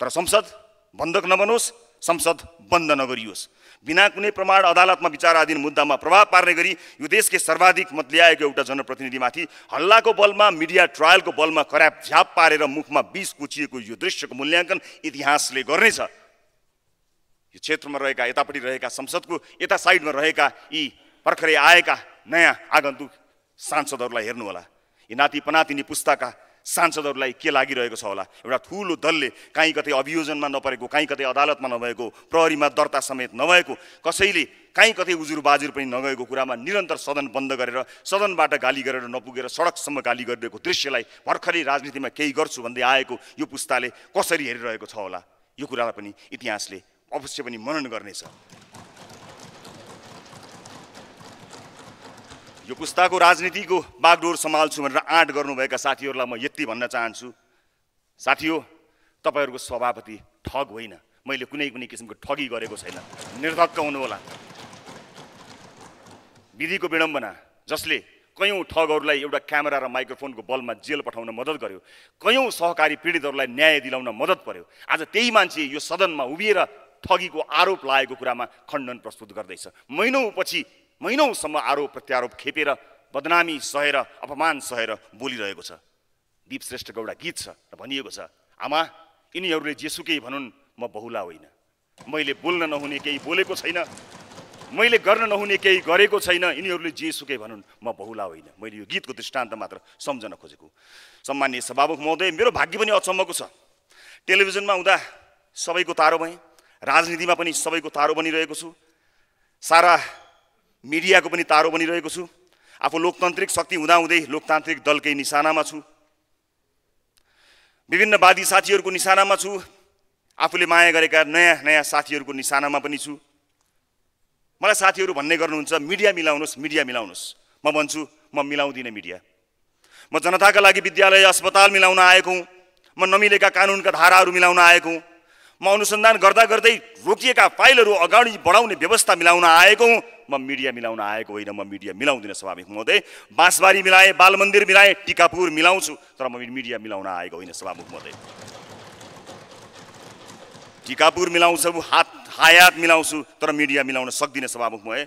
तर संसद बन्धक नबनोस् संसद बन्द नगरियोस्। बिना कुनै प्रमाण अदालतमा विचाराधीन मुद्दामा प्रभाव पार्ने गरी यो देशकै सर्वाधिक मत ल्याएको एउटा जनप्रतिनिधिमाथि हल्लाको बलमा मिडिया ट्रायलको बलमा खराब झ्याप पारेर मुखमा बिस कुचिएको यो दृश्यको मूल्याङ्कन इतिहासले गर्नेछ। यो क्षेत्रमा रहेका यतापट्टि रहेका संसदको यता साइडमा रहेका यी भर्खरै आएका नयाँ आगन्तुक सांसदहरूलाई हेर्नुहोला। यी नाति पनातिनी पुस्ताका सांसदहरूलाई के लागिरहेको छ होला? एउटा ठुलो दलले काहीँ कतै अभियोजनमा नपरेको काहीँ कतै अदालतमा नभएको प्रहरीमा दर्ता समेत नभएको कसैले काहीँ कतै उजुर बाजुर पनि नगएको कुरामा निरन्तर सदन बन्द गरेर सदनबाट गाली गरेर नपुगेर सडकसम्म गाली गरिरहेको दृश्यलाई भर्खरै राजनीतिमा केही गर्छु भन्दै आएको यो पुस्ताले कसरी हेरिरहेको छ होला? यो कुरालाई पनि इतिहासले अवश्य पनि मनन गर्नेछ। यो पुस्ताको राजनीतिको बागडोर सम्हाल्छु भनेर आँट गर्नुभएका साथीहरूलाई म यति भन्न चाहन्छु। साथी हो तपाईँहरूको सभापति ठग होइन। मैले कुनै पनि किसिमको ठगी गरेको छैन। निर्धक्क हुनुहोला। विधिको विडम्बना जसले कयौँ ठगहरूलाई एउटा क्यामेरा र माइक्रोफोनको बलमा जेल पठाउन मद्दत गर्यो कयौँ सहकारी पीडितहरूलाई न्याय दिलाउन मद्दत पर्यो आज त्यही मान्छे यो सदनमा उभिएर ठगीको आरोप लागेको कुरामा खण्डन प्रस्तुत गर्दैछ। महिनौपछि महिनौसम्म आरोप प्रत्यारोप खेपेर बदनामी सहेर अपमान सहेर बोलिरहेको छ। दीप श्रेष्ठको एउटा गीत छ र भनिएको छ आमा यिनीहरूले जेसुकै भनुन् म बहुला होइन। मैले बोल्न नहुने केही बोलेको छैन। मैले गर्न नहुने केही गरेको छैन। यिनीहरूले जेसुकै भनुन् म बहुला होइन। मैले यो गीतको दृष्टान्त मात्र सम्झन खोजेको। सम्मान्य सभामुख महोदय मेरो भाग्य पनि अचम्मको छ। टेलिभिजनमा हुँदा सबैको तारो भएँ। राजनीतिमा पनि सबैको तारो बनिरहेको छु। सारा मिडियाको पनि तारो बनिरहेको छु। आफू लोकतान्त्रिक शक्ति हुँदाहुँदै लोकतान्त्रिक दलकै निशानामा छु। विभिन्न वादी साथीहरूको निशानामा छु। आफूले माया गरेका नयाँ नयाँ साथीहरूको निशानामा पनि छु। मलाई साथीहरू भन्ने गर्नुहुन्छ मिडिया मिलाउनुहोस् मिडिया मिलाउनुहोस्। म भन्छु म मिलाउँदिनँ मिडिया। म जनताका लागि विद्यालय अस्पताल मिलाउन आएको हुँ। म नमिलेका कानुनका धाराहरू मिलाउन आएको हुँ। म अनुसन्धान गर्दा गर्दै रोकिएका फाइलहरू अगाडि बढाउने व्यवस्था मिलाउन आएको हुँ। म मिडिया मिलाउन आएको होइन म मिडिया मिलाउँदिनँ स्वाभाविक महोदय। बाँसबारी मिलाएँ बाल मन्दिर मिलाएँ टिकापुर मिलाउँछु तर म मिडिया मिलाउन आएको होइन सभामुख महोदय। टिकापुर मिलाउँछु हात हायात मिलाउँछु तर मिडिया मिलाउन सक्दिनँ सभामुख महोदय।